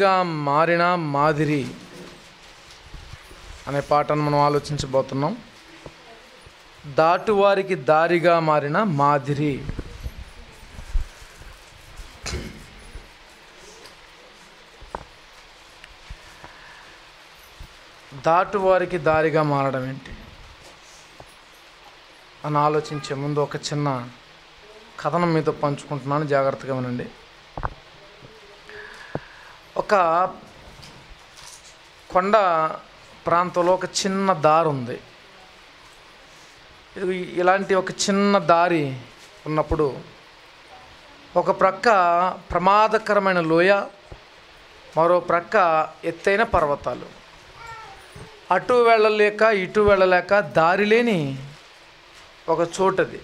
గా మారిన మాదిరి అనే పాటను మనం ఆలోచించబోతున్నాం. దాటువారికి దారిగా మారిన మాదిరి. దాటువారికి దారిగా మారడం ఏంటి? అని ఆలోచించే ముందు ఒక చిన్న కథనం మీతో పంచుకుంటున్నాను. జాగ్రత్తగా వినండి. ఒక కొండ ప్రాంతంలో ఒక చిన్న దారి ఉంది. ఇలాంటి ఒక చిన్న దారి ఉన్నప్పుడు ఒక ప్రక్క ప్రమాదకరమైన లోయ మరో ప్రక్క ఎత్తైన పర్వతాలు. అటు వెళ్ళలేక ఇటు వెళ్ళలేక దారి లేని ఒక చోటది.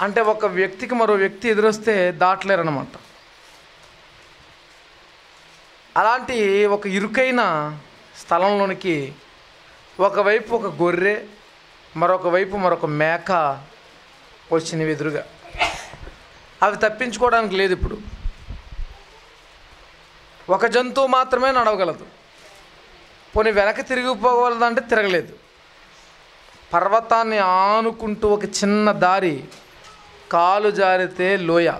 అంటే ఒక వ్యక్తికి మరో వ్యక్తి ఎదురొస్తే దాటలేరన్నమాట. అలాంటి ఒక ఇరుకైన స్థలంలోనికి ఒకవైపు ఒక గొర్రె మరొక వైపు మరొక మేక వచ్చినవి ఎదురుగా. అవి తప్పించుకోవడానికి లేదు ఇప్పుడు. ఒక జంతువు మాత్రమే నడవగలదు. పోనీ వెనక తిరిగిపోగలదంటే తిరగలేదు. పర్వతాన్ని ఆనుకుంటూ ఒక చిన్న దారి కాలు జారితే లోయ.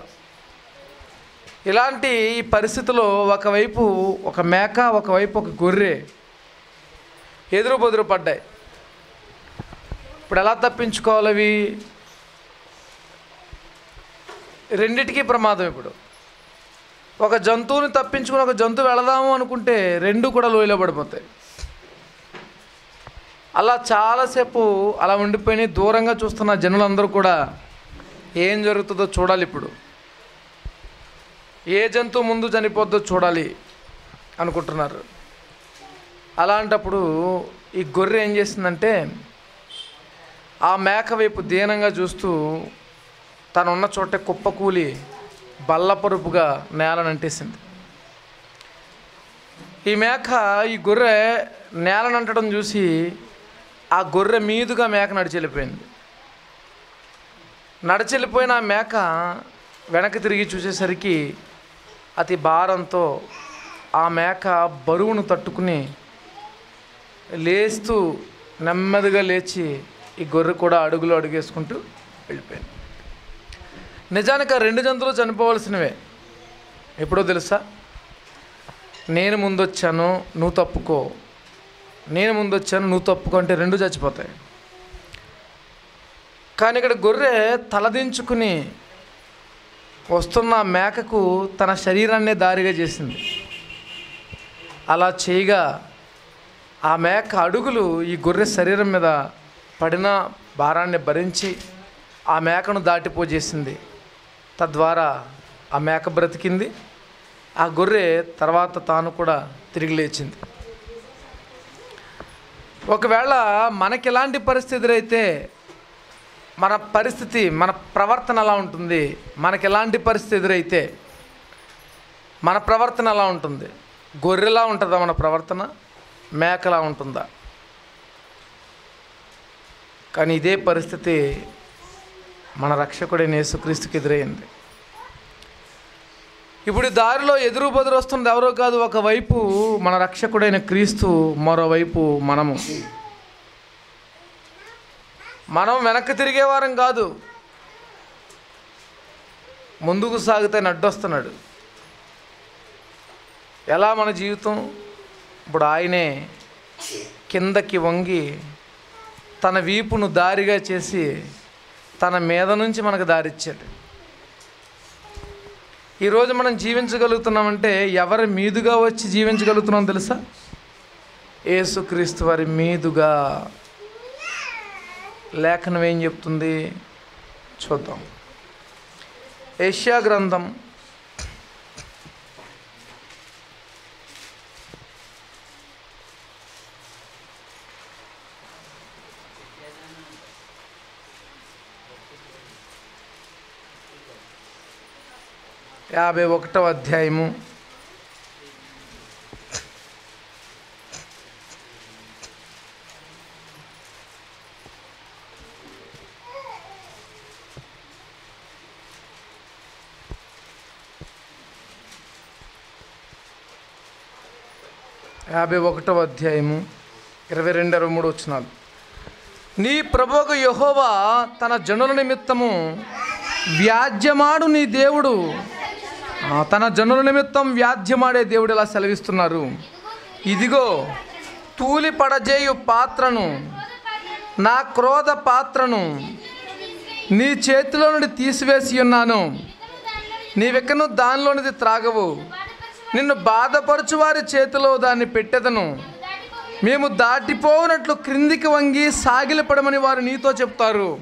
ఇలాంటి ఈ పరిస్థితిలో ఒకవైపు ఒక మేక ఒకవైపు ఒక గొర్రె ఎదురు బొదురు పడ్డాయి. ఇప్పుడు ఎలా తప్పించుకోవాలి అవి? రెండిటికీ ప్రమాదం ఇప్పుడు. ఒక జంతువుని తప్పించుకుని ఒక జంతువు వెళదాము అనుకుంటే రెండు కూడా లోయలో పడిపోతాయి. అలా చాలాసేపు అలా ఉండిపోయి దూరంగా చూస్తున్న జనులందరూ కూడా ఏం జరుగుతుందో చూడాలి ఇప్పుడు. ఏ జంతువు ముందు చనిపోద్దో చూడాలి అనుకుంటున్నారు. అలాంటప్పుడు ఈ గొర్రె ఏం చేసిందంటే ఆ మేక వైపు దీనంగా చూస్తూ తను ఉన్న చోట కుప్పకూలి బల్లపరుపుగా నేలనంటేసింది ఈ మేక ఈ గొర్రె నేలనంటడం చూసి ఆ గొర్రె మీదుగా మేక నడిచెళ్ళిపోయింది నడిచెళ్ళిపోయిన ఆ మేక వెనక్కి తిరిగి చూసేసరికి అతి భారంతో ఆ మేక బరువును తట్టుకుని లేస్తూ నెమ్మదిగా లేచి ఈ గొర్రె కూడా అడుగులు అడుగేసుకుంటూ వెళ్ళిపోయింది. నిజానికి ఆ రెండు జంతువులు చనిపోవలసినవే. ఎప్పుడో తెలుసా? నేను ముందొచ్చాను నువ్వు తప్పుకో. నేను ముందొచ్చాను నువ్వు తప్పుకో అంటే రెండు చచ్చిపోతాయి. కానీ ఇక్కడ గొర్రె తలదించుకుని వస్తున్న మేకకు తన శరీరాన్నే దారిగా చేసింది. అలా చేయగా ఆ మేక అడుగులు ఈ గొర్రె శరీరం మీద పడిన భారాన్ని భరించి ఆ మేకను దాటిపోజేసింది. తద్వారా ఆ మేక బ్రతికింది. ఆ గొర్రె తర్వాత తాను కూడా తిరిగి లేచింది. ఒకవేళ మనకి ఎలాంటి పరిస్థితులు అయితే మన పరిస్థితి మన ప్రవర్తన ఎలా ఉంటుంది. మనకి ఎలాంటి పరిస్థితి ఎదురైతే మన ప్రవర్తన ఎలా ఉంటుంది. గొర్రెలా ఉంటుందా మన ప్రవర్తన? మేకలా ఉంటుందా? కానీ ఇదే పరిస్థితి మన రక్షకుడైన యేసుక్రీస్తుకి ఎదురైంది. ఇప్పుడు దారిలో ఎదురు బదురు వస్తుంది ఎవరో కాదు ఒకవైపు మన రక్షకుడైన క్రీస్తు మరోవైపు మనము. మనం వెనక్కి తిరిగేవారం కాదు. ముందుకు సాగితే నడ్డొస్తున్నాడు. ఎలా మన జీవితం? ఇప్పుడు ఆయనే కిందకి వంగి తన వీపును దారిగా చేసి తన మీద నుంచి మనకు దారిచ్చాడు. ఈరోజు మనం జీవించగలుగుతున్నామంటే ఎవరి మీదుగా వచ్చి జీవించగలుగుతున్నాం తెలుసా? ఏసుక్రీస్తు వారి మీదుగా. లేఖనం ఏం చెప్తుంది? చూద్దాం. ఏషియా గ్రంథం. యాభై ఒకటవ అధ్యాయము. యాభై ఒకటవ అధ్యాయము ఇరవై రెండు ఇరవై మూడు వచ్చినాలు నీ ప్రభువుకు యహోవా తన జనుల నిమిత్తము వ్యాజ్యమాడు నీ దేవుడు. తన జనుల నిమిత్తం వ్యాధ్యమాడే దేవుడు ఇలా సెలవిస్తున్నారు. ఇదిగో తూలి పడజేయు పాత్రను నా క్రోధ పాత్రను నీ చేతిలో నుండి తీసివేసి ఉన్నాను. నీవెక్కను దానిలోనిది త్రాగవు. నిన్ను బాధపరచు వారి చేతిలో దాన్ని పెట్టెదను. మేము దాటిపోనట్లు క్రిందికి వంగి సాగిలపడమని వారు నీతో చెప్తారు.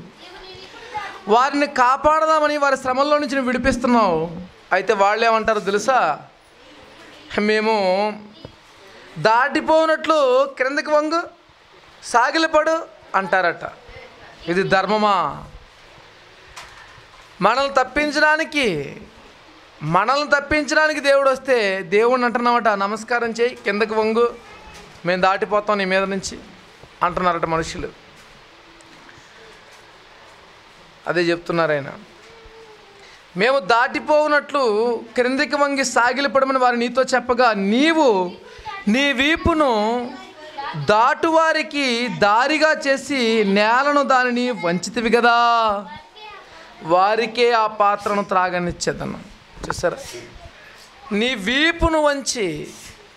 వారిని కాపాడదామని వారి శ్రమల్లో నుంచి నువ్వు విడిపిస్తున్నావు. అయితే వాళ్ళు ఏమంటారు తెలుసా? మేము దాటిపోనట్లు క్రిందకి వంగు సాగిలపడు అంటారట. ఇది ధర్మమా? మనల్ని తప్పించడానికి మనల్ని తప్పించడానికి దేవుడు వస్తే దేవుడిని అంటున్నామట నమస్కారం చేయి కిందకి వంగు. మేము దాటిపోతాం నీ మీద నుంచి అంటున్నారట మనుషులు. అదే చెప్తున్నారు ఆయన. మేము దాటిపోవునట్లు క్రిందికి వంగి సాగిలిపడమని వారు నీతో చెప్పగా నీవు నీ వీపును దాటువారికి దారిగా చేసి నేలను దానిని వంచితివి కదా వారికే ఆ పాత్రను త్రాగనిచ్చేదను. చూసారా? నీ వీపును వంచి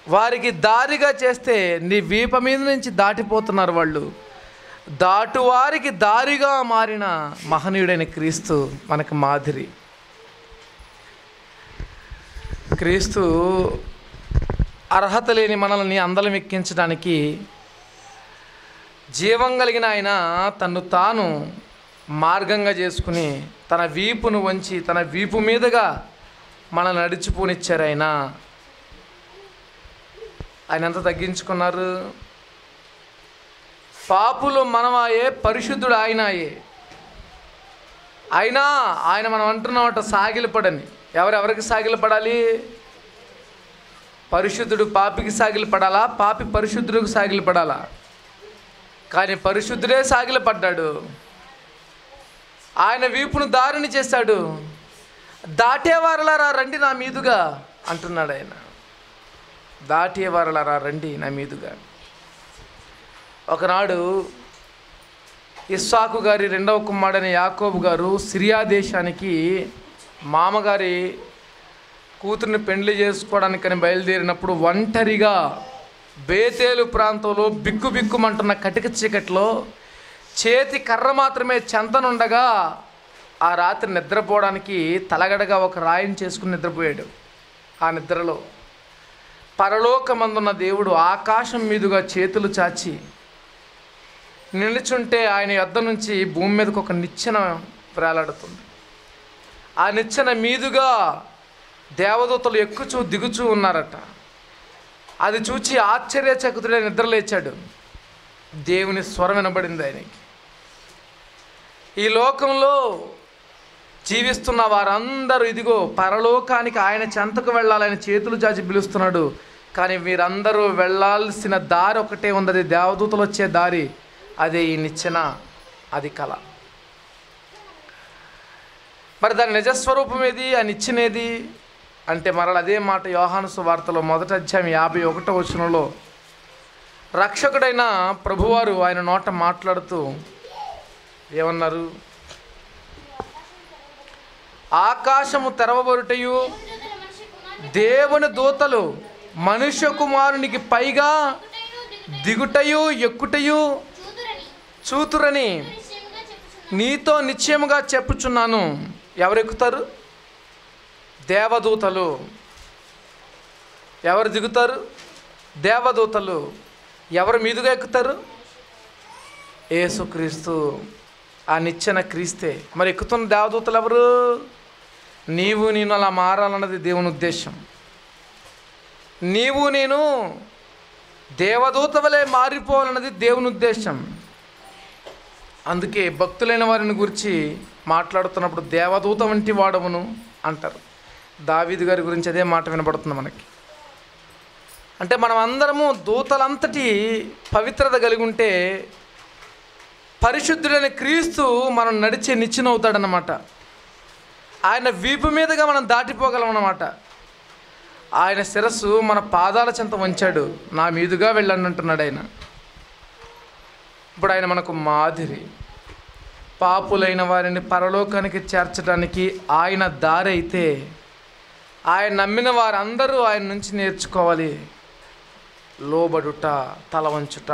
వారికి దారిగా చేస్తే నీ వీప మీద నుంచి దాటిపోతున్నారు వాళ్ళు. దాటువారికి దారిగా మారిన మహనీయుడైన క్రీస్తు మనకు మాదిరి. క్రీస్తు అర్హత లేని మనల్ని అందలం ఎక్కించడానికి జీవం కలిగిన ఆయన తన్ను తాను మార్గంగా చేసుకుని తన వీపును వంచి తన వీపు మీదుగా మన నడిచిపోనిచ్చారు ఆయన ఆయన ఎంత తగ్గించుకున్నారు? పాపులు మనమాయే పరిశుద్ధుడు ఆయనాయే. అయినా ఆయన మనం అంటున్నామట సాగిలపడని. ఎవరెవరికి సాగిలపడాలి? పరిశుద్ధుడు పాపికి సాగిలపడాలా? పాపి పరిశుద్ధుడికి సాగిలపడాలా? కానీ పరిశుద్ధుడే సాగిలపడ్డాడు. ఆయన వీపును దారిని చేశాడు. దాటేవారలారా రండి నా మీదుగా అంటున్నాడు ఆయన. దాటేవారలారా రండి నా మీదుగా. ఒకనాడు ఇస్సాకు గారి రెండవ కుమారుడైన యాకోబు గారు సిరియా దేశానికి మామగారి కూతుర్ని పెండ్లి చేసుకోవడానికని బయలుదేరినప్పుడు ఒంటరిగా బేతేలు ప్రాంతంలో బిక్కు బిక్కుమంటున్న కటిక చీకట్లో చేతి కర్ర మాత్రమే చెంతనుండగా ఆ రాత్రి నిద్రపోవడానికి తలగడగా ఒక రాయిని చేసుకుని నిద్రపోయాడు ఆ నిద్రలో. పరలోకమందున్న దేవుడు ఆకాశం మీదుగా చేతులు చాచి నిలుచుంటే ఆయన యొద్ద నుంచి భూమి మీదకి ఒక నిచ్చెన వేలాడుతుంది. ఆ నిచ్చెన మీదుగా దేవదూతలు ఎక్కుచూ దిగుచూ ఉన్నారట. అది చూచి ఆశ్చర్యచకుతుడే నిద్రలేచాడు. దేవుని స్వరం వినబడింది ఆయనకి. ఈ లోకంలో జీవిస్తున్న వారందరూ ఇదిగో పరలోకానికి ఆయన చెంతకు వెళ్ళాలని చేతులు చాచి పిలుస్తున్నాడు. కానీ వీరందరూ వెళ్ళాల్సిన దారి ఒకటే ఉంది అది దేవదూతలు వచ్చే దారి అదే ఈ నిచ్చెన అది కళ మరి దాని నిజస్వరూపం ఏది? ఆ నిచ్చెనేది అంటే మరల అదే మాట యోహాను సువార్తలో మొదటి అధ్యాయం యాభై ఒకటో వచనంలో రక్షకుడైన ప్రభువారు ఆయన నోట మాట్లాడుతూ ఏమన్నారు? ఆకాశము తెరవబడుటయు. దేవుని దూతలు మనుష్య కుమారునికి పైగా దిగుటయు ఎక్కుటయు చూతురని నీతో నిశ్చయముగా చెప్పుచున్నాను. ఎవరెక్కుతారు? దేవదూతలు. ఎవరు దిగుతారు? దేవదూతలు. ఎవరు మీదుగా ఎక్కుతారు? ఏసుక్రీస్తు ఆ నిచ్చెన క్రీస్తే. మరి ఎక్కుతున్న దేవదూతలు ఎవరు నీవు నేను అలా మారాలన్నది దేవుని ఉద్దేశం. నీవు నేను దేవదూత వలె మారిపోవాలన్నది దేవుని ఉద్దేశం. అందుకే భక్తులైన వారిని గురించి మాట్లాడుతున్నప్పుడు దేవదూత వంటి వాడవును అంటారు. దావీదు గారి గురించి అదే మాట వినబడుతుంది మనకి. అంటే మనం అందరము దూతలంతటి పవిత్రత కలిగి ఉంటే పరిశుద్ధుడైన క్రీస్తు మనం నడిచే నిచ్చెనవుతాడనమాట ఆయన వీపు మీదుగా మనం దాటిపోగలం అన్నమాట. ఆయన శిరస్సు మన పాదాల చెంత వంచాడు. నా మీదుగా వెళ్ళండి అంటున్నాడు ఆయన. ఇప్పుడు ఆయన మనకు మాదిరి. పాపులైన వారిని పరలోకానికి చేర్చడానికి ఆయన దారి అయితే ఆయన నమ్మిన వారందరూ ఆయన నుంచి నేర్చుకోవాలి. లోబడుట తల వంచుట.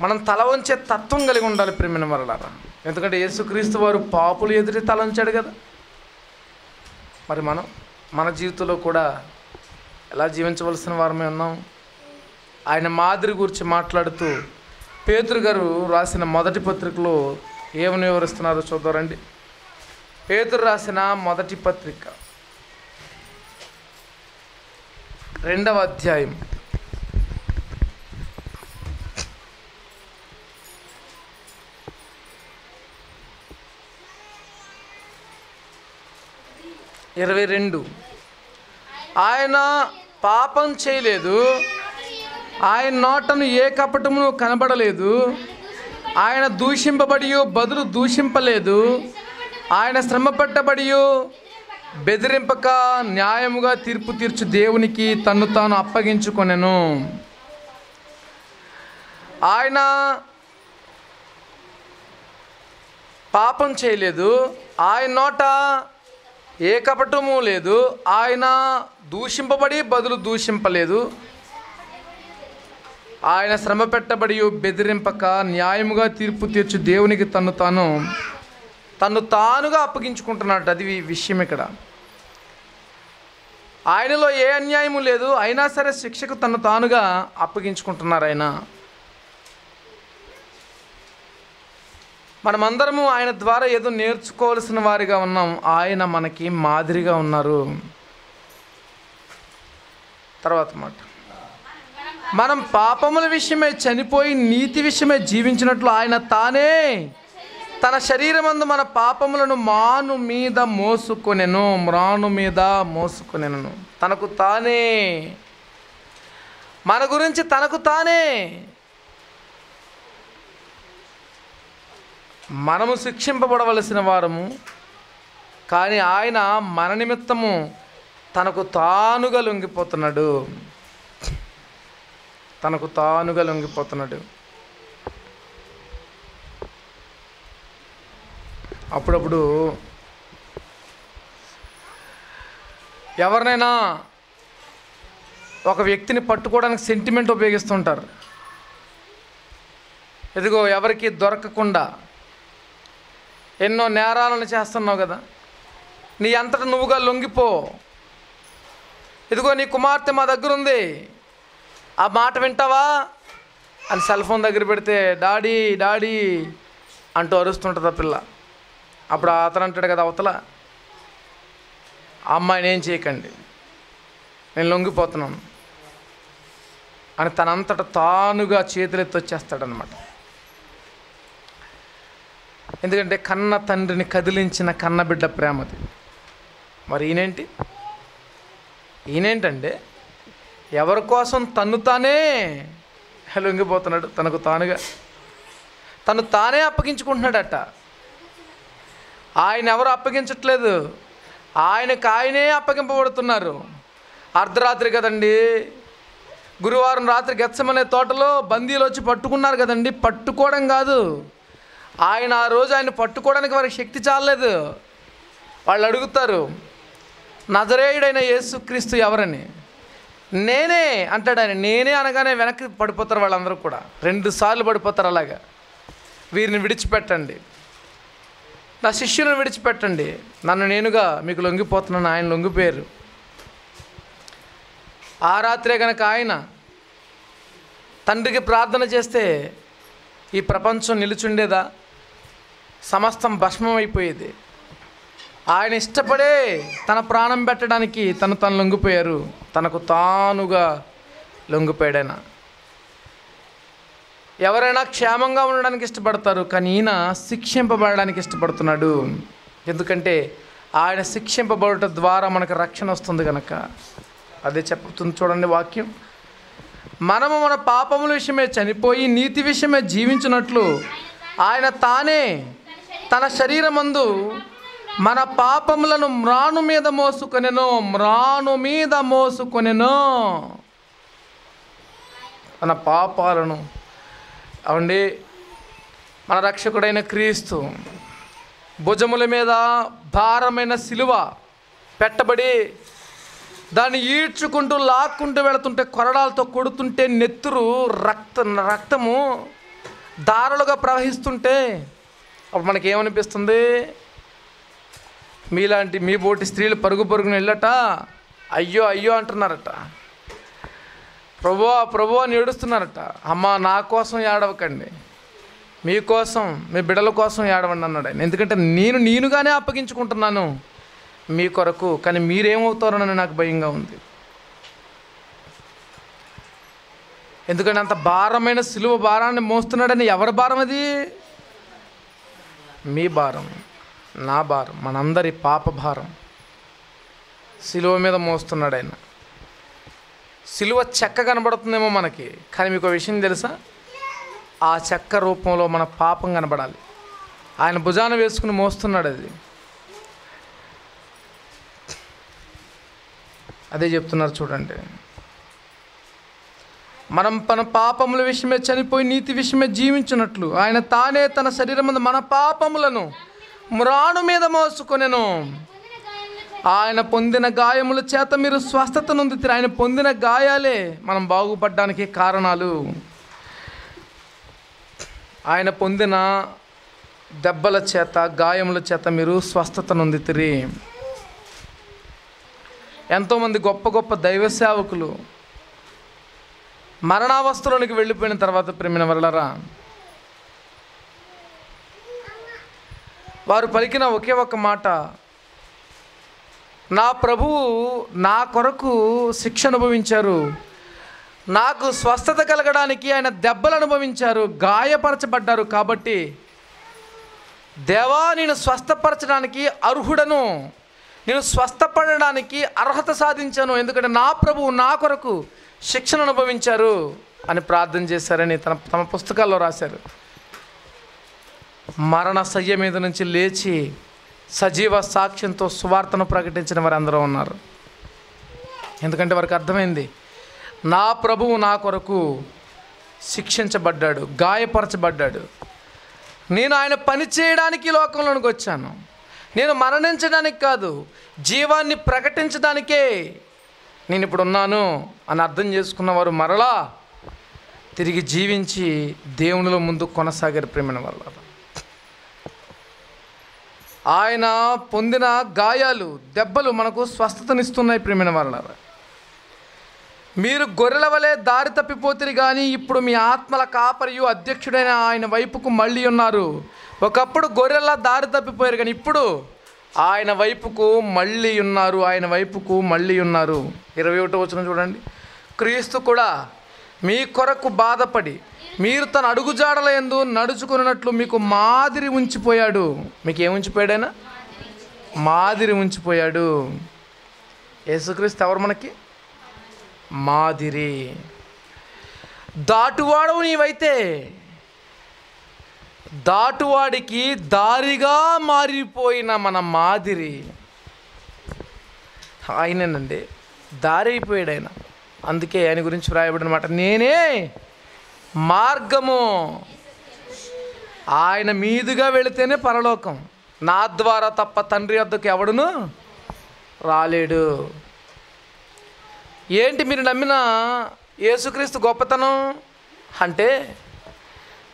మనం తల వంచే తత్వం కలిగి ఉండాలి ప్రేమిన వరలారా. ఎందుకంటే యేసుక్రీస్తు వారు పాపులు ఎదుటి తలంచాడు కదా. మరి మనం మన జీవితంలో కూడా ఎలా జీవించవలసిన వారమే ఉన్నాం? ఆయన మాదిరి గురించి మాట్లాడుతూ పేతురు గారు రాసిన మొదటి పత్రికలో ఏమని వివరిస్తున్నారో చూద్దారండి పేతురు రాసిన మొదటి పత్రిక. రెండవ అధ్యాయం. ఇరవై రెండు. ఆయన పాపం చేయలేదు. ఆయన నోటను ఏ కపటమును కనబడలేదు. ఆయన దూషింపబడి బదులు దూషింపలేదు. ఆయన శ్రమ పట్టబడి బెదిరింపక న్యాయముగా తీర్పు తీర్చు దేవునికి తన్ను తాను అప్పగించుకొనెను. ఆయన పాపం చేయలేదు. ఆయన నోట ఏ కపటము లేదు. ఆయన దూషింపబడి బదులు దూషింపలేదు. ఆయన శ్రమ పెట్టబడి బెదిరింపక న్యాయముగా తీర్పు తీర్చు దేవునికి తను తాను తను తానుగా అప్పగించుకుంటున్నాడు. అది విషయం ఇక్కడ. ఆయనలో ఏ అన్యాయము లేదు. అయినా సరే శిక్షకు తను తానుగా అప్పగించుకుంటున్నారు ఆయన. మనమందరము ఆయన ద్వారా ఏదో నేర్చుకోవాల్సిన వారిగా ఉన్నాం. ఆయన మనకి మాదిరిగా ఉన్నారు. తర్వాత మాట. మనం పాపముల విషయమై చనిపోయి నీతి విషయమై జీవించినట్లు ఆయన తానే తన శరీరమందు మన పాపములను మాను మీద మోసుకొనెను మ్రాను మీద మోసుకొనెను. తనకు తానే. మన గురించి తనకు తానే. మనము శిక్షింపబడవలసిన వారము కానీ ఆయన మన నిమిత్తము తనకు తానుగా లొంగిపోతున్నాడు. తనకు తానుగా లొంగిపోతున్నాడు. అప్పుడప్పుడు ఎవరినైనా ఒక వ్యక్తిని పట్టుకోవడానికి సెంటిమెంట్ ఉపయోగిస్తుంటారు. ఇదిగో ఎవరికి దొరకకుండా ఎన్నో నేరాలను చేస్తున్నావు కదా. నీ అంతట నువ్వుగా లొంగిపో. ఇదిగో నీ కుమార్తె మా దగ్గర ఉంది ఆ మాట వింటావా? అని సెల్ ఫోన్ దగ్గర పెడితే డాడీ డాడీ అంటూ అరుస్తుంటుంది ఆ పిల్ల. అప్పుడు అతను అంటాడు కదా అవతల ఆ అమ్మాయిని ఏం చేయకండి. నేను లొంగిపోతున్నాను. అని తనంతట తానుగా చేతులెత్తి వచ్చేస్తాడనమాట ఎందుకంటే కన్న తండ్రిని కదిలించిన కన్నబిడ్డ ప్రేమది. మరి ఈయనేంటి? ఈయనేంటంటే ఎవరి కోసం తన్ను తానే లొంగిపోతున్నాడు తనకు తానుగా. తను తానే అప్పగించుకుంటున్నాడట. ఆయన ఎవరు అప్పగించట్లేదు? ఆయనకు ఆయనే అప్పగింపబడుతున్నారు. అర్ధరాత్రి కదండి. గురువారం రాత్రి గెచ్చమనే తోటలో బందీలు వచ్చి పట్టుకున్నారు కదండి. పట్టుకోవడం కాదు. ఆయన ఆ రోజు ఆయన పట్టుకోవడానికి వారికి శక్తి చాలలేదు. వాళ్ళు అడుగుతారు నజరేయుడైన యేసుక్రీస్తు ఎవరని? నేనే అంటాడు ఆయన. నేనే అనగానే వెనక్కి పడిపోతారు వాళ్ళందరూ కూడా. రెండు సార్లు పడిపోతారు అలాగా. వీరిని విడిచిపెట్టండి. నా శిష్యులను విడిచిపెట్టండి. నన్ను నేనుగా మీకు లొంగిపోతున్నాను. ఆయన లొంగిపోయారు. ఆ రాత్రే కనుక ఆయన తండ్రికి ప్రార్థన చేస్తే ఈ ప్రపంచం నిలుచుండేదా? సమస్తం భస్మం అయిపోయేది ఆయన ఇష్టపడే తన ప్రాణం పెట్టడానికి తను తను లొంగిపోయారు. తనకు తానుగా లొంగిపోయాడైనా. ఎవరైనా క్షేమంగా ఉండడానికి ఇష్టపడతారు కానీ ఈయన శిక్షింపబడడానికి ఇష్టపడుతున్నాడు. ఎందుకంటే ఆయన శిక్షింపబడటం ద్వారా మనకు రక్షణ వస్తుంది కనుక అదే చెప్తుంది చూడండి వాక్యం. మనము మన పాపముల విషయమే చనిపోయి నీతి విషయమే జీవించినట్లు ఆయన తానే తన శరీరమందు మన పాపములను మ్రాను మీద మోసుకొనెను మ్రాను మీద మోసుకొనెను. మన పాపాలను అవండి మన రక్షకుడైన క్రీస్తు భుజముల మీద భారమైన సిలువ పెట్టబడి దాన్ని ఈడ్చుకుంటూ లాక్కుంటూ వెళుతుంటే కొరడాలతో కొడుతుంటే నెత్తురు రక్త రక్తము దారులుగా ప్రవహిస్తుంటే అప్పుడు మనకి ఏమనిపిస్తుంది మీలాంటి మీ బోటి స్త్రీలు పరుగు పరుగున వెళ్ళట అయ్యో అయ్యో అంటున్నారట. ప్రభువా ప్రభు అని ఏడుస్తున్నారట. అమ్మ నా కోసం ఏడవకండి. మీకోసం మీ బిడ్డల కోసం ఏడవండి అన్నాడు ఆయన. ఎందుకంటే నేను నేనుగానే అప్పగించుకుంటున్నాను మీ కొరకు కానీ మీరేమవుతారని నాకు భయంగా ఉంది. ఎందుకంటే అంత భారమైన సిలువ భారాన్ని మోస్తున్నాడని ఎవరి భారం అది? మీ భారం నా భారం మనందరి పాప భారం. సిలువ మీద మోస్తున్నాడు ఆయన. సిలువ చెక్క కనబడుతుందేమో మనకి కానీ మీకు ఒక విషయం తెలుసా? ఆ చెక్క రూపంలో మన పాపం కనబడాలి. ఆయన భుజాన వేసుకుని మోస్తున్నాడు అది. అదే చెప్తున్నారు చూడండి. మనం మన పాపముల విషయమే చనిపోయి నీతి విషయమే జీవించినట్లు. ఆయన తానే తన శరీరం మీద మన పాపములను మ్రాను మీద మోసుకొనెను. ఆయన పొందిన గాయముల చేత మీరు స్వస్థత నొందుతారు. ఆయన పొందిన గాయాలే మనం బాగుపడడానికి కారణాలు. ఆయన పొందిన దెబ్బల చేత గాయముల చేత మీరు స్వస్థత నొందితిరి. ఎంతోమంది గొప్ప గొప్ప దైవ సేవకులు మరణావస్థలోనికి వెళ్ళిపోయిన తర్వాత ప్రేమిన వరలరా వారు పలికిన ఒకే ఒక మాట నా ప్రభువు నా కొరకు శిక్ష అనుభవించారు. నాకు స్వస్థత కలగడానికి ఆయన దెబ్బలు అనుభవించారు గాయపరచబడ్డారు కాబట్టి దేవా నేను స్వస్థపరచడానికి అర్హుడను నేను స్వస్థపడడానికి అర్హత సాధించాను. ఎందుకంటే నా ప్రభువు నా కొరకు శిక్షణ అనుభవించారు అని ప్రార్థన చేశారని తన తమ పుస్తకాల్లో రాశారు. మరణ సయ్య మీద నుంచి లేచి సజీవ సాక్ష్యంతో సువార్తను ప్రకటించిన వారు అందరూ ఉన్నారు. ఎందుకంటే వారికి అర్థమైంది నా ప్రభువు నా కొరకు శిక్షించబడ్డాడు గాయపరచబడ్డాడు. నేను ఆయన పని చేయడానికి లోకంలోనికి వచ్చాను. నేను మరణించడానికి కాదు జీవాన్ని ప్రకటించడానికే నేను ఇప్పుడు ఉన్నాను అని అర్థం చేసుకున్న వారు మరలా తిరిగి జీవించి దేవునిలో ముందు కొనసాగారు ప్రేమైన వల్ల ఆయన పొందిన గాయాలు దెబ్బలు మనకు స్వస్థతనిస్తున్నాయి ప్రేమైన వాళ్ళ మీరు గొర్రెల వలె దారి తప్పిపోతిరి కానీ ఇప్పుడు మీ ఆత్మల కాపరియు అధ్యక్షుడైన ఆయన వైపుకు మళ్ళీ ఉన్నారు. ఒకప్పుడు గొర్రెల దారి తప్పిపోయారు కానీ ఇప్పుడు ఆయన వైపుకు మళ్ళీ ఉన్నారు ఆయన వైపుకు మళ్ళీ ఉన్నారు. ఇరవై ఒకటో వచ్చిన చూడండి. క్రీస్తు కూడా మీ కొరకు బాధపడి మీరు తన అడుగుజాడల ఎందు నడుచుకున్నట్లు మీకు మాదిరి ఉంచిపోయాడు. మీకు ఏం ఉంచిపోయాడైనా మాదిరి ఉంచిపోయాడు. యేసుక్రీస్తు ఎవరు మనకి? మాదిరి. దాటువాడవు నీవైతే. దాటువాడికి దారిగా మారిపోయిన మన మాదిరి. ఆయనేనండి దారి అయిపోయాడు ఆయన అందుకే ఆయన గురించి వ్రాయబడిన మాట నేనే మార్గము. ఆయన మీదుగా వెళితేనే పరలోకం. నా ద్వారా తప్ప తండ్రి వద్దకు ఎవడును రాలేడు. ఏంటి మీరు నమ్మిన యేసుక్రీస్తు గొప్పతనం? అంటే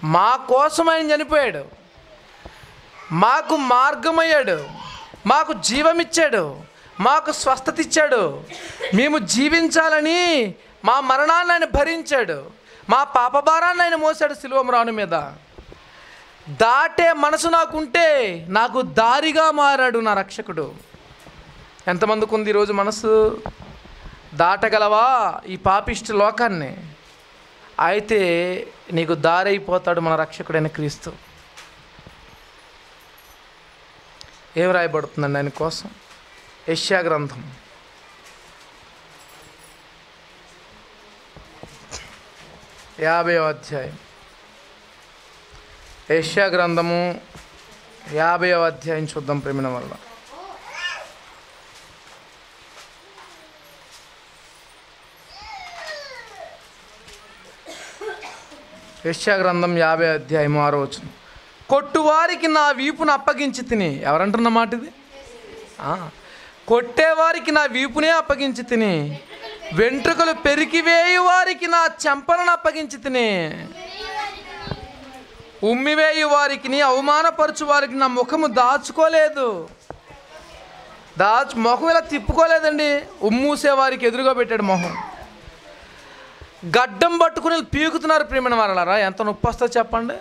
మా కోసం ఆయన చనిపోయాడు. మాకు మార్గమయ్యాడు. మాకు జీవమిచ్చాడు. మాకు స్వస్థత ఇచ్చాడు మేము జీవించాలని మా మరణాన్ని ఆయన భరించాడు. మా పాపభారాన్ని ఆయన మోసాడు శిలువమరాను మీద. దాటే మనసు నాకుంటే నాకు దారిగా మారాడు నా రక్షకుడు. ఎంతమందికి ఉంది ఈరోజు మనసు? దాటగలవా ఈ పాపిష్టి లోకాన్ని? అయితే నీకు దారైపోతాడు మన రక్షకుడైన క్రీస్తు. ఏం రాయబడుతుందండి ఆయన కోసం? యష్యా గ్రంథం. యాభై అధ్యాయం. యష్యా గ్రంథము యాభై అధ్యాయం చూద్దాం ప్రేమిన వల్ల యెషయా గ్రంథం యాభై అధ్యాయం ఆరో వచ్చిన కొట్టువారికి నా వీపును అప్పగించి తిని. ఎవరంటున్న మాట ఇది? కొట్టేవారికి నా వీపునే అప్పగించి తిని. వెంట్రుకలు పెరికివేయు వారికి నా చెంపలను అప్పగించి తిని. ఉమ్మివేయు వారికి అవమానపరచు వారికి నా ముఖము దాచుకోలేదు. దాచు ముఖం ఇలా తిప్పుకోలేదండి. ఉమ్మూసే వారికి ఎదురుగా పెట్టాడు మొహం. గడ్డం పట్టుకుని పీకుతున్నారు ప్రియమైన వారలరా? ఎంత నొప్పి వస్తుందో చెప్పండి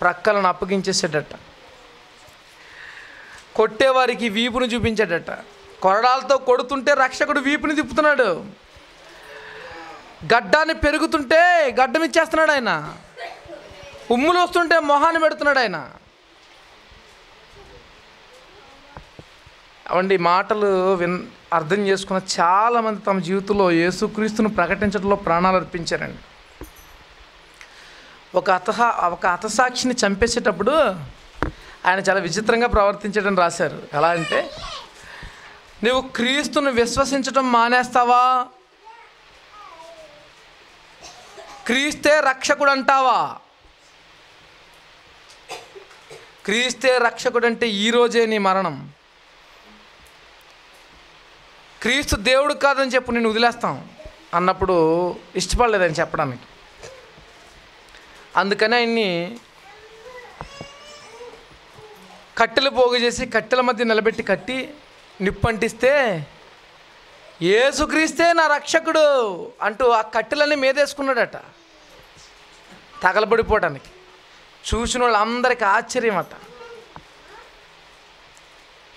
ప్రక్కలను అప్పగించేసేటట్ట కొట్టేవారికి వీపును చూపించేటట్ట కొరడాలతో కొడుతుంటే రక్షకుడు వీపుని తిప్పుతున్నాడు. గడ్డాన్ని పెరుగుతుంటే గడ్డం ఇచ్చేస్తున్నాడు ఆయన. ఉమ్ములు వస్తుంటే మొహాన్ని పెడుతున్నాడు ఆయన. అవండి మాటలు విన్ అర్థం చేసుకున్న చాలామంది తమ జీవితంలో యేసుక్రీస్తును ప్రకటించడంలో ప్రాణాలు అర్పించారండి. ఒక అతహ ఒక అతసాక్షిని చంపేసేటప్పుడు ఆయన చాలా విచిత్రంగా ప్రవర్తించడం రాశారు. ఎలా అంటే నువ్వు క్రీస్తును విశ్వసించడం మానేస్తావా? క్రీస్తే రక్షకుడు అంటావా క్రీస్తే రక్షకుడు అంటే ఈరోజే నీ మరణం. క్రీస్తు దేవుడు కాదని చెప్పు నేను వదిలేస్తాం అన్నప్పుడు ఇష్టపడలేదని చెప్పడానికి. అందుకని ఆయన్ని కట్టెలు పోగు చేసి కట్టెల మధ్య నిలబెట్టి కట్టి నిప్పంటిస్తే ఏసుక్రీస్తే నా రక్షకుడు అంటూ ఆ కట్టెలన్నీ మీదేసుకున్నాడట. తగలబడిపోవడానికి. చూసిన వాళ్ళందరికీ ఆశ్చర్యం అట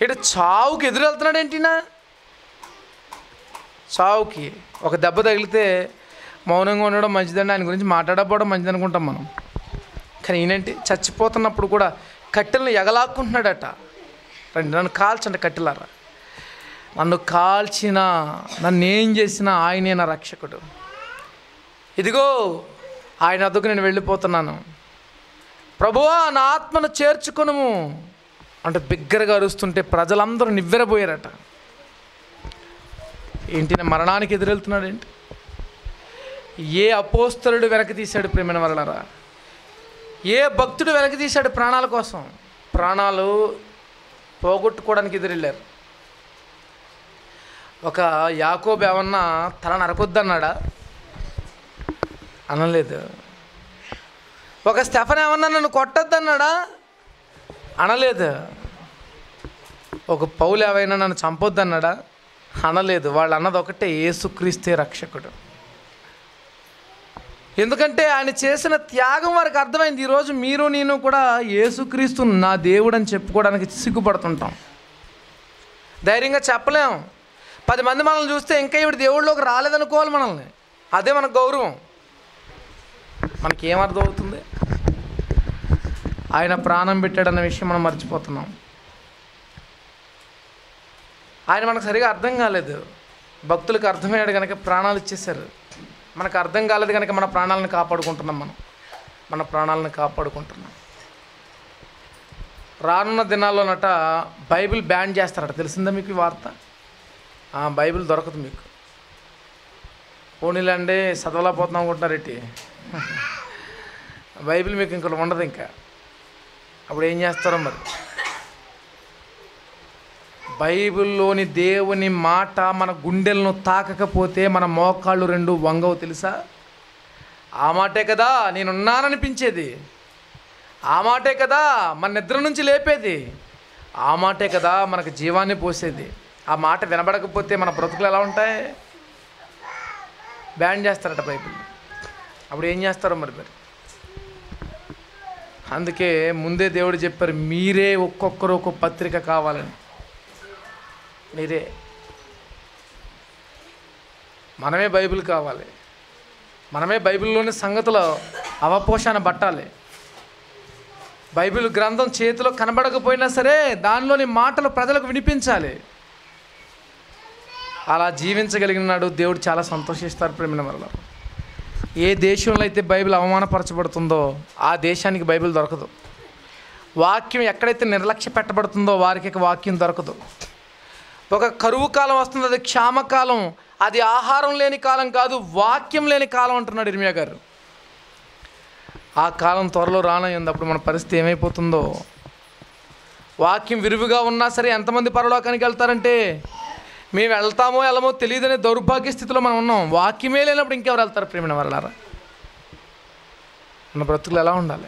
ఇటు చావుకి ఎదురెళ్తున్నాడు ఏంటినా చావుకి ఒక దెబ్బ తగిలితే మౌనంగా ఉండడం మంచిదని ఆయన గురించి మాట్లాడకపోవడం మంచిది అనుకుంటాం మనం. కానీ ఈయనంటే? చచ్చిపోతున్నప్పుడు కూడా కట్టెలను ఎగలాక్కుంటున్నాడట. రండి నన్ను కాల్చండి కట్టెలారా. నన్ను కాల్చిన నన్ను ఏం చేసినా ఆయనే నా రక్షకుడు. ఇదిగో ఆయన అద్దకు నేను వెళ్ళిపోతున్నాను. ప్రభువా నా ఆత్మను చేర్చుకును అంటే బిగ్గరగా అరుస్తుంటే ప్రజలందరూ నివ్వెరపోయారట ఏంటి మరణానికి ఎదురెళ్తున్నాడు ఏంటి? ఏ అపోస్తలుడు వెనక్కి తీశాడు ప్రేమైన వలనరా ఏ భక్తుడు వెనక తీశాడు ప్రాణాల కోసం? ప్రాణాలు పోగొట్టుకోవడానికి ఎదురెళ్ళారు. ఒక యాకోబ్ ఏమన్నా తల నరకొద్దన్నాడా? అనలేదు. ఒక స్టెఫన్ ఏమన్నా నన్ను కొట్టద్దన్నాడా? అనలేదు. ఒక పౌలు ఏమైనా నన్ను చంపొద్దన్నాడా? అనలేదు. వాళ్ళు అన్నది ఒకటే ఏసుక్రీస్తే రక్షకుడు. ఎందుకంటే ఆయన చేసిన త్యాగం వారికి అర్థమైంది. ఈరోజు మీరు నేను కూడా ఏసుక్రీస్తు నా దేవుడు అని చెప్పుకోవడానికి సిగ్గుపడుతుంటాం. ధైర్యంగా చెప్పలేం. పది మంది మనల్ని చూస్తే ఇంకా ఇవిడ దేవుళ్ళలోకి రాలేదనుకోవాలి మనల్ని. అదే మన గౌరవం. మనకి ఏమర్థం అవుతుంది ఆయన ప్రాణం పెట్టాడన్న విషయం మనం మర్చిపోతున్నాం. ఆయన మనకు సరిగా అర్థం కాలేదు. భక్తులకు అర్థమయ్యాడు కనుక ప్రాణాలు ఇచ్చేశారు. మనకు అర్థం కాలేదు కనుక మన ప్రాణాలను కాపాడుకుంటున్నాం మనం. మన ప్రాణాలను కాపాడుకుంటున్నాం. రానున్న దినాల్లోనట బైబిల్ బ్యాన్ చేస్తారట. తెలిసిందా మీకు ఈ వార్త? బైబిల్ దొరకదు మీకు. పోనీలండి చదవలేకపోతున్నాం అనుకుంటున్నారేంటి బైబిల్ మీకు ఇంకా ఉండదు ఇంకా. అప్పుడు ఏం చేస్తారో మరి? బైబిల్లోని దేవుని మాట మన గుండెలను తాకకపోతే మన మోకాళ్ళు రెండు వంగవు తెలుసా? ఆ మాటే కదా నేనున్నాననిపించేది. ఆ మాటే కదా మన నిద్ర నుంచి లేపేది. ఆ మాటే కదా మనకు జీవాన్ని పోసేది. ఆ మాట వినబడకపోతే మన బ్రతుకులు ఎలా ఉంటాయి? బ్యాన్ చేస్తారట బైబిల్. అప్పుడు ఏం చేస్తారో మరి మరి? అందుకే ముందే దేవుడు చెప్పారు మీరే ఒక్కొక్కరు ఒక్కొక్క పత్రిక కావాలని. మీరే. మనమే బైబిల్ కావాలి. మనమే బైబిల్లోని సంగతులు అవపోషణ పట్టాలి. బైబిల్ గ్రంథం చేతిలో కనబడకపోయినా సరే దానిలోని మాటలు ప్రజలకు వినిపించాలి. అలా జీవించగలిగినాడు దేవుడు చాలా సంతోషిస్తారు ప్రేమిన వల్ల ఏ దేశంలో అయితే బైబిల్ అవమానపరచబడుతుందో ఆ దేశానికి బైబిల్ దొరకదు. వాక్యం ఎక్కడైతే నిర్లక్ష్య పెట్టబడుతుందో వారికి వాక్యం దొరకదు. ఒక కరువు కాలం వస్తుంది అది క్షామకాలం. అది ఆహారం లేని కాలం కాదు వాక్యం లేని కాలం అంటున్నాడు ఇర్మియా గారు. ఆ కాలం త్వరలో రానయ్యింది అప్పుడు మన పరిస్థితి ఏమైపోతుందో? వాక్యం విరివిగా ఉన్నా సరే ఎంతమంది పరలోకానికి వెళ్తారంటే మేము వెళ్తామో వెళ్ళమో తెలియదనే దౌర్భాగ్య స్థితిలో మనం ఉన్నాం. వాక్యమే లేనప్పుడు ఇంకెవరు వెళ్తారు ప్రేమిన వరలారా? మన బ్రతుకులు ఎలా ఉండాలి?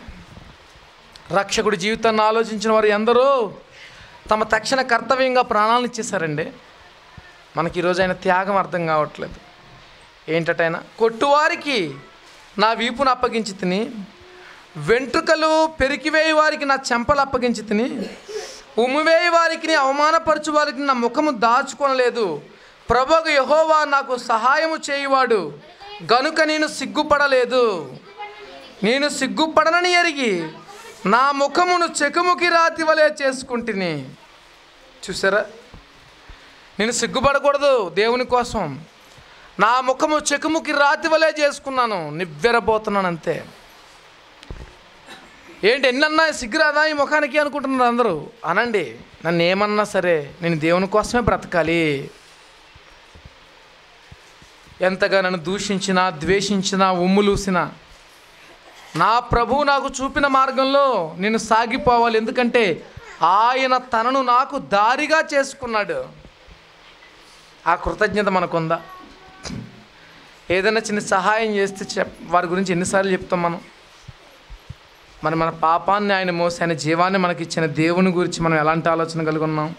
రక్షకుడి జీవితాన్ని ఆలోచించిన వారు ఎందరో? తమ తక్షణ కర్తవ్యంగా ప్రాణాలను ఇచ్చేశారండి. మనకి ఈరోజు ఆయన త్యాగం అర్థం కావట్లేదు. ఏంటటైనా కొట్టువారికి నా వీపును అప్పగించి తిని వెంట్రుకలు పెరికివేయి వారికి నా చెంపలు అప్పగించి తిని ఉమ్మివేయి వారికి అవమానపరచు వారికి నా ముఖము దాచుకొనలేదు. ప్రభుకు యహోవా నాకు సహాయము చేయువాడు గనుక నేను సిగ్గుపడలేదు. నేను సిగ్గుపడనని ఎరిగి నా ముఖమును చెకుముకి రాతి వలె చేసుకుంటుని. చూసారా? నేను సిగ్గుపడకూడదు దేవుని కోసం. నా ముఖము చెకుముకి రాతి వలె చేసుకున్నాను నివ్వెరబోతున్నాను అంతే ఏంటి ఎన్నన్నా సిగ్గురాదా ఈ ముఖానికి అనుకుంటున్నారు అందరూ? అనండి నన్ను ఏమన్నా సరే నేను దేవుని కోసమే బ్రతకాలి. ఎంతగా నన్ను దూషించినా ద్వేషించినా ఉమ్ములూసినా నా ప్రభువు నాకు చూపిన మార్గంలో నేను సాగిపోవాలి. ఎందుకంటే ఆయన తనను నాకు దారిగా చేసుకున్నాడు. ఆ కృతజ్ఞత మనకుందా? ఏదైనా చిన్న సహాయం చేస్తే చెప్ వారి గురించి ఎన్నిసార్లు చెప్తాం మనం? మరి మన పాపాన్ని ఆయన మోసి ఆయన జీవాన్ని మనకి ఇచ్చిన దేవుని గురించి మనం ఎలాంటి ఆలోచన కలిగి ఉన్నాం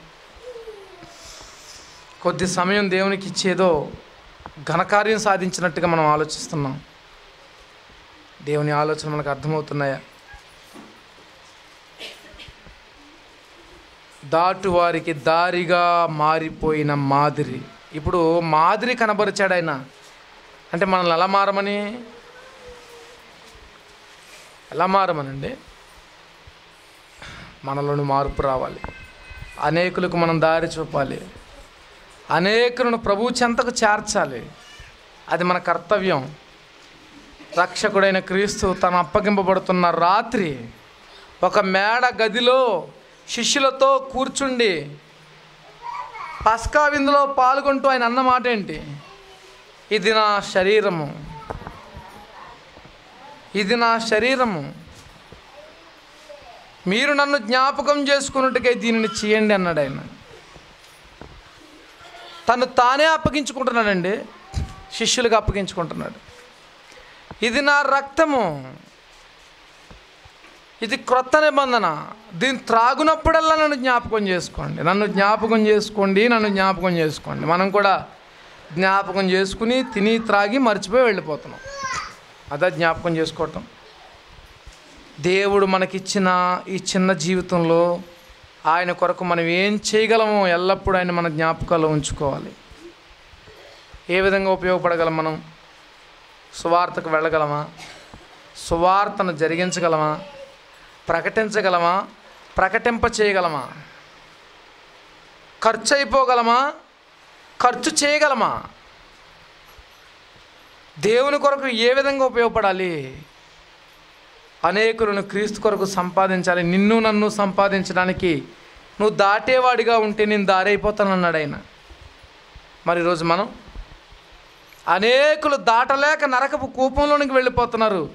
కొద్ది సమయం దేవునికి ఇచ్చేదో ఘనకార్యం సాధించినట్టుగా మనం ఆలోచిస్తున్నాం. దేవుని ఆలోచన మనకు అర్థమవుతున్నాయా? దాటు వారికి దారిగా మారిపోయిన మాదిరి. ఇప్పుడు మాదిరి కనబరిచాడు ఆయన. అంటే మనల్ని ఎలా మారమని? ఎలా మారమనండి? మనలోని మార్పు రావాలి. అనేకులకు మనం దారి చూపాలి. అనేకులను ప్రభు చెంతకు చేర్చాలి. అది మన కర్తవ్యం. రక్షకుడైన క్రీస్తు తను అప్పగింపబడుతున్న రాత్రి ఒక మేడ గదిలో శిష్యులతో కూర్చుండి పస్కా విందులో పాల్గొంటూ ఆయన అన్న మాట ఏంటి? ఇది నా శరీరము. ఇది నా శరీరము. మీరు నన్ను జ్ఞాపకం చేసుకున్నట్టుగా దీనిని చేయండి అన్నాడు ఆయన. తను తానే అప్పగించుకుంటున్నాడండి. శిష్యులకు అప్పగించుకుంటున్నాడు. ఇది నా రక్తము. ఇది క్రొత్త నిబంధన. దీన్ని త్రాగునప్పుడల్లా నన్ను జ్ఞాపకం చేసుకోండి. నన్ను జ్ఞాపకం చేసుకోండి నన్ను జ్ఞాపకం చేసుకోండి. మనం కూడా జ్ఞాపకం చేసుకుని తిని త్రాగి మర్చిపోయి వెళ్ళిపోతున్నాం. అదే జ్ఞాపకం చేసుకోవటం. దేవుడు మనకిచ్చిన ఈ చిన్న జీవితంలో ఆయన కొరకు మనం ఏం చేయగలమో ఎల్లప్పుడూ ఆయన మన జ్ఞాపకాల్లో ఉంచుకోవాలి. ఏ విధంగా ఉపయోగపడగలం మనం? సువార్తకు వెళ్ళగలమా? సువార్తను జరిగించగలమా? ప్రకటించగలమా? ప్రకటింప చేయగలమా? ఖర్చు అయిపోగలమా? ఖర్చు చేయగలమా? దేవుని కొరకు ఏ విధంగా ఉపయోగపడాలి? అనేకులను క్రీస్తు కొరకు సంపాదించాలి. నిన్ను నన్ను సంపాదించడానికి నువ్వు దాటేవాడిగా ఉంటే నేను దారైపోతానన్నాడు ఆయన. మరి ఈరోజు మనం అనేకులు దాటలేక నరకపు కూపంలోనికి వెళ్ళిపోతున్నారు.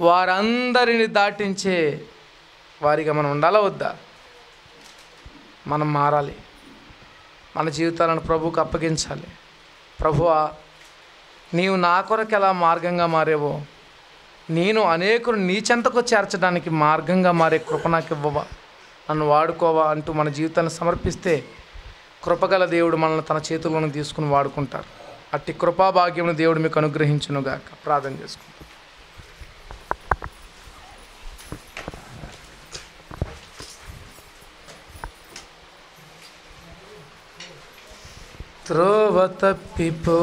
వారందరిని దాటించే వారిగా మనం ఉండాలా వద్దా? మనం మారాలి. మన జీవితాలను ప్రభువుకు అప్పగించాలి. ప్రభువా నీవు నా కొరకు ఎలా మార్గంగా మారేవో నేను అనేకులు నీ చెంతకు చేర్చడానికి మార్గంగా మారే కృప నాకు ఇవ్వవా? నన్ను వాడుకోవా అంటూ మన జీవితాన్ని సమర్పిస్తే కృపగల దేవుడు మనల్ని తన చేతుల్లోకి తీసుకుని వాడుకుంటారు అట్టి కృపాభాగ్యమును దేవుడు మీకు అనుగ్రహించునుగాక. ప్రార్థన చేసుకుంటాం త్రోవ తప్పిపో